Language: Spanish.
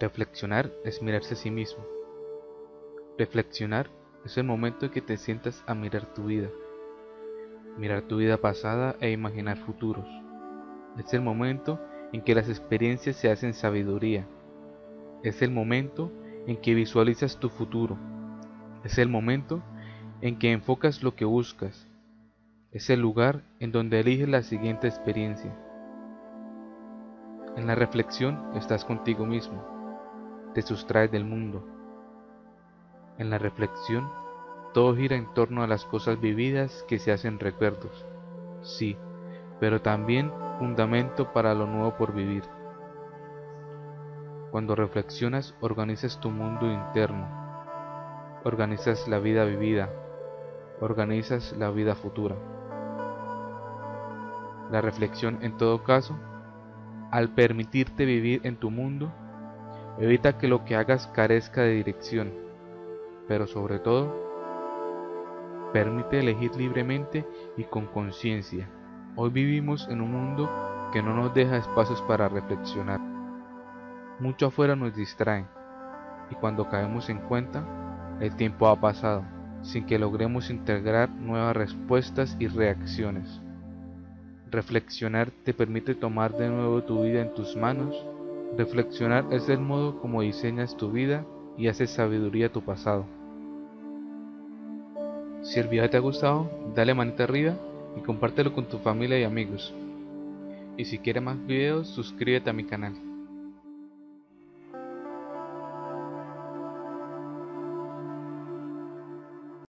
Reflexionar es mirarse a sí mismo. Reflexionar es el momento en que te sientas a mirar tu vida, mirar tu vida pasada e imaginar futuros. Es el momento en que las experiencias se hacen sabiduría. Es el momento en que visualizas tu futuro. Es el momento en que enfocas lo que buscas. Es el lugar en donde eliges la siguiente experiencia. En la reflexión estás contigo mismo. Te sustraes del mundo. En la reflexión, todo gira en torno a las cosas vividas que se hacen recuerdos. Sí, pero también fundamento para lo nuevo por vivir. Cuando reflexionas, organizas tu mundo interno, organizas la vida vivida, organizas la vida futura. La reflexión, en todo caso, al permitirte vivir en tu mundo, evita que lo que hagas carezca de dirección, pero sobre todo, permite elegir libremente y con conciencia. Hoy vivimos en un mundo que no nos deja espacios para reflexionar. Mucho afuera nos distrae y cuando caemos en cuenta, el tiempo ha pasado sin que logremos integrar nuevas respuestas y reacciones. Reflexionar te permite tomar de nuevo tu vida en tus manos. Reflexionar es el modo como diseñas tu vida y haces sabiduría tu pasado. Si el video te ha gustado, dale manita arriba y compártelo con tu familia y amigos. Y si quieres más videos, suscríbete a mi canal.